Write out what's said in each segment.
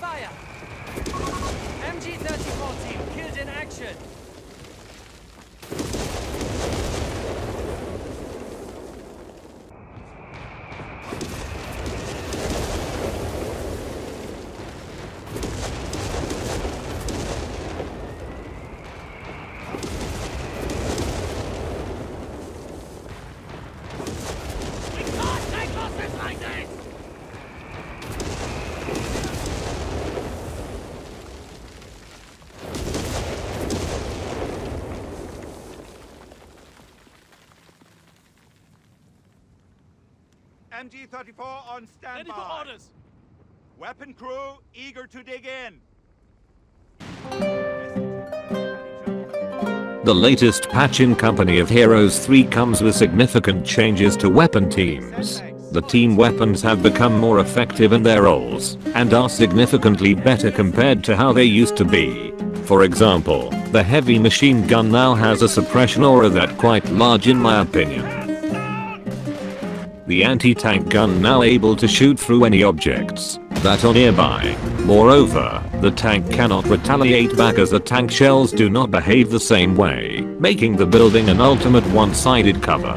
Fire! MG-34 team killed in action. MG-34 on Ready for standby. orders. Weapon crew eager to dig in. The latest patch in Company of Heroes 3 comes with significant changes to weapon teams. The team weapons have become more effective in their roles and are significantly better compared to how they used to be. For example, the heavy machine gun now has a suppression aura that quite large in my opinion. The anti-tank gun now able to shoot through any objects that are nearby. Moreover, the tank cannot retaliate back as the tank shells do not behave the same way, making the building an ultimate one-sided cover.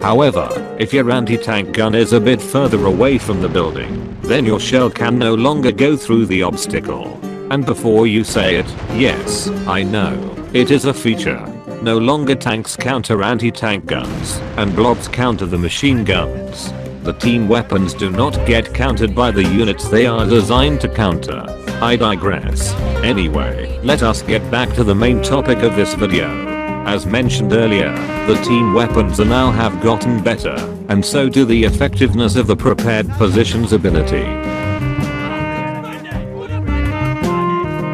However, if your anti-tank gun is a bit further away from the building, then your shell can no longer go through the obstacle. And before you say it, yes, I know, it is a feature. No longer tanks counter anti-tank guns, and blobs counter the machine guns. The team weapons do not get countered by the units they are designed to counter. I digress. Anyway, let us get back to the main topic of this video. As mentioned earlier, the team weapons now have gotten better, and so do the effectiveness of the prepared positions ability.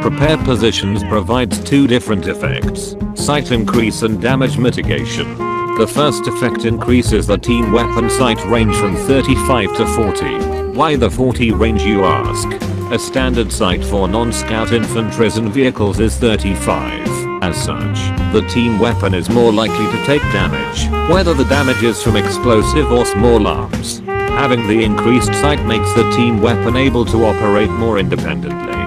Prepare positions provides two different effects, sight increase and damage mitigation. The first effect increases the team weapon sight range from 35 to 40. Why the 40 range you ask? A standard sight for non-scout infantries and vehicles is 35. As such, the team weapon is more likely to take damage, whether the damage is from explosive or small arms. Having the increased sight makes the team weapon able to operate more independently.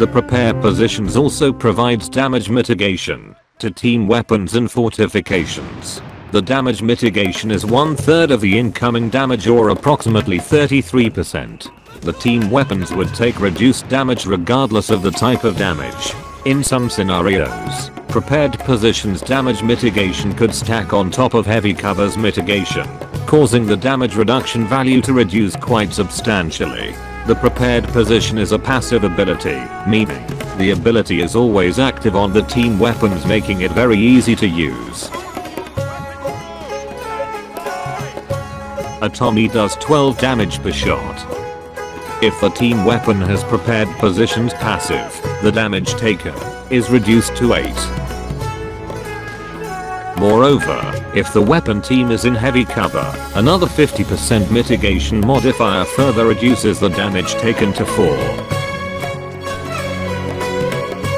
The prepare positions also provides damage mitigation to team weapons and fortifications. The damage mitigation is one third of the incoming damage or approximately 33%. The team weapons would take reduced damage regardless of the type of damage. In some scenarios, prepared positions damage mitigation could stack on top of heavy covers mitigation, causing the damage reduction value to reduce quite substantially. The prepared position is a passive ability, meaning the ability is always active on the team weapons making it very easy to use. A Tommy does 12 damage per shot. If the team weapon has prepared positions passive, the damage taken is reduced to 8. Moreover, if the weapon team is in heavy cover, another 50% mitigation modifier further reduces the damage taken to 4.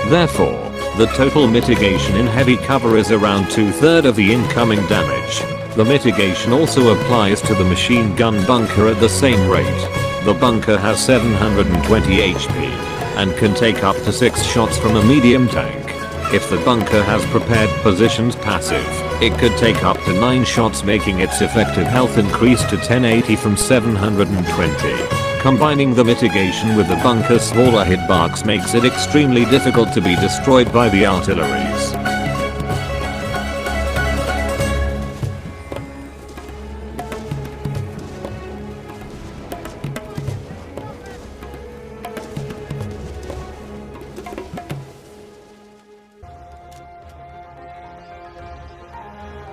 Therefore, the total mitigation in heavy cover is around two third of the incoming damage. The mitigation also applies to the machine gun bunker at the same rate. The bunker has 720 HP and can take up to 6 shots from a medium tank. If the bunker has prepared positions passive, it could take up to 9 shots making its effective health increase to 1080 from 720. Combining the mitigation with the bunker's smaller hitbox makes it extremely difficult to be destroyed by the artilleries.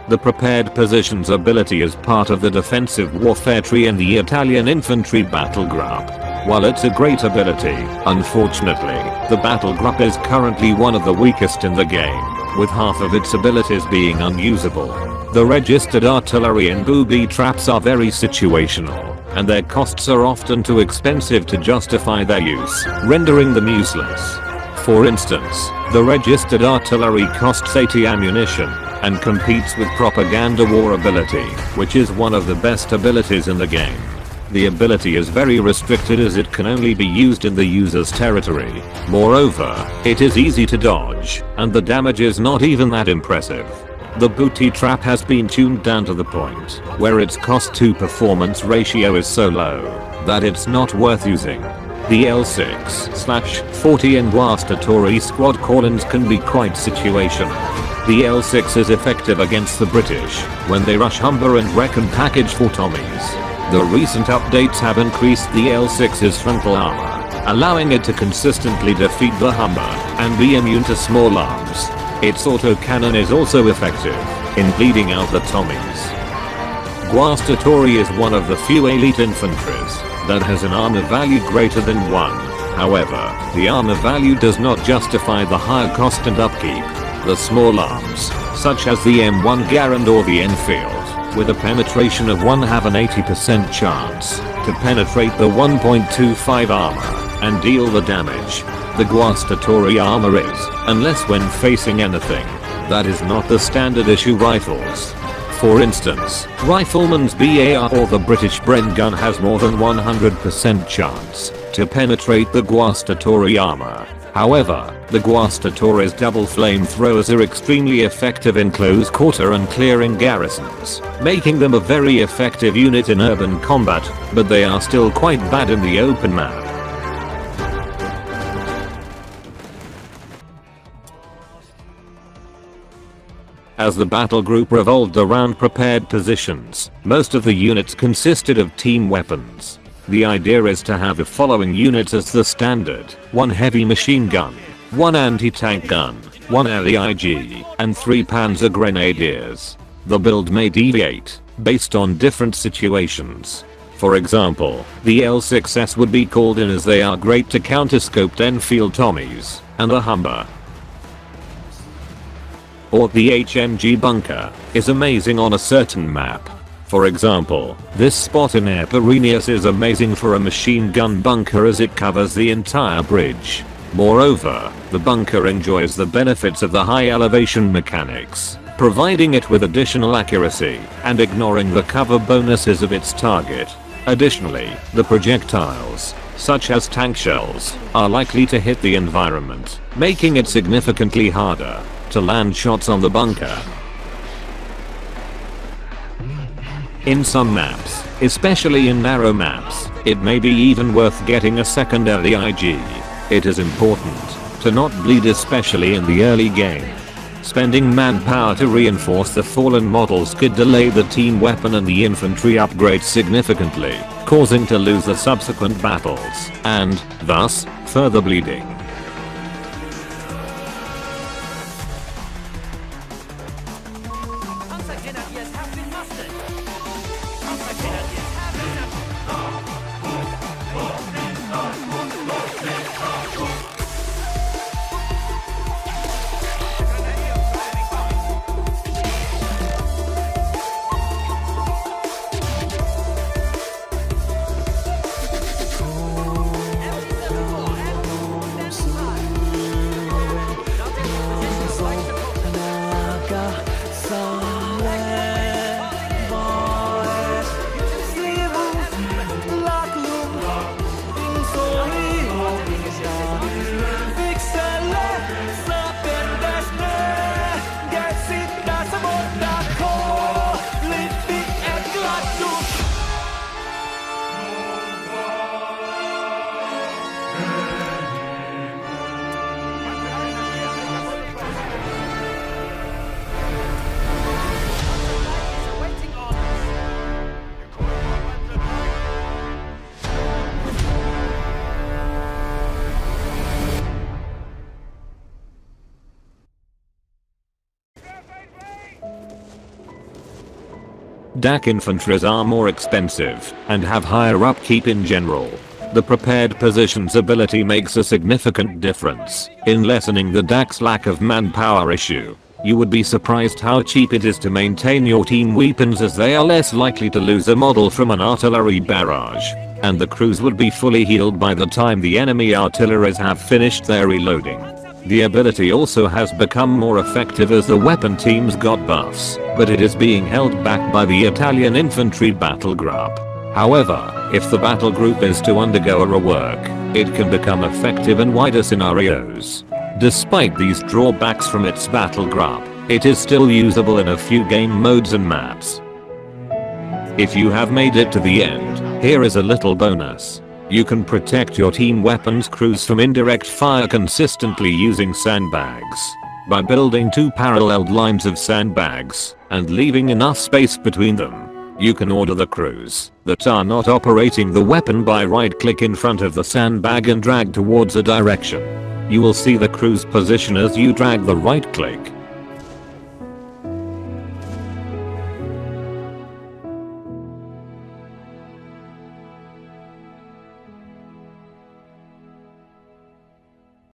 The prepared positions ability is part of the defensive warfare tree in the Italian infantry battle group. While it's a great ability, unfortunately, the battle group is currently one of the weakest in the game, with half of its abilities being unusable. The registered artillery and booby traps are very situational, and their costs are often too expensive to justify their use, rendering them useless. For instance, the registered artillery costs 80 ammunition, and competes with propaganda war ability, which is one of the best abilities in the game. The ability is very restricted as it can only be used in the user's territory. Moreover, it is easy to dodge, and the damage is not even that impressive. The booby trap has been tuned down to the point where its cost to performance ratio is so low that it's not worth using. The L6 slash 40 and Guastatori squad call-ins can be quite situational. The L6 is effective against the British when they rush Humber and wreck and package for Tommies. The recent updates have increased the L6's frontal armor allowing it to consistently defeat the Humber and be immune to small arms. Its autocannon is also effective in bleeding out the Tommies. Guastatori is one of the few elite infantries that has an armor value greater than 1. However, the armor value does not justify the higher cost and upkeep. The small arms, such as the M1 Garand or the Enfield, with a penetration of 1 have an 80% chance to penetrate the 1.25 armor and deal the damage. The Guastatori armor is, unless when facing anything, that is not the standard issue rifles. For instance, Rifleman's BAR or the British Bren gun has more than 100% chance to penetrate the Guastatori armor. However, the Guastatori's double flamethrowers are extremely effective in close quarter and clearing garrisons, making them a very effective unit in urban combat, but they are still quite bad in the open map. As the battle group revolved around prepared positions, most of the units consisted of team weapons. The idea is to have the following units as the standard, one heavy machine gun, one anti-tank gun, one LEIG, and three panzer grenadiers. The build may deviate, based on different situations. For example, the L6S would be called in as they are great to counter-scoped Enfield Tommies, and the Humber, or the HMG bunker, is amazing on a certain map. For example, this spot in Air Pyrenees is amazing for a machine gun bunker as it covers the entire bridge. Moreover, the bunker enjoys the benefits of the high elevation mechanics, providing it with additional accuracy and ignoring the cover bonuses of its target. Additionally, the projectiles, such as tank shells, are likely to hit the environment, making it significantly harder to land shots on the bunker. In some maps, especially in narrow maps, it may be even worth getting a second IG. It is important to not bleed especially in the early game. Spending manpower to reinforce the fallen models could delay the team weapon and the infantry upgrade significantly, causing to lose the subsequent battles, and, thus, further bleeding. DAK infantries are more expensive and have higher upkeep in general. The prepared positions ability makes a significant difference in lessening the DAK's lack of manpower issue. You would be surprised how cheap it is to maintain your team weapons as they are less likely to lose a model from an artillery barrage, and the crews would be fully healed by the time the enemy artilleries have finished their reloading. The ability also has become more effective as the weapon teams got buffs, but it is being held back by the Italian infantry battle group. However, if the battle group is to undergo a rework, it can become effective in wider scenarios. Despite these drawbacks from its battle group, it is still usable in a few game modes and maps. If you have made it to the end, here is a little bonus. You can protect your team weapons crews from indirect fire consistently using sandbags. By building two paralleled lines of sandbags and leaving enough space between them. You can order the crews that are not operating the weapon by right click in front of the sandbag and drag towards a direction. You will see the crew's position as you drag the right click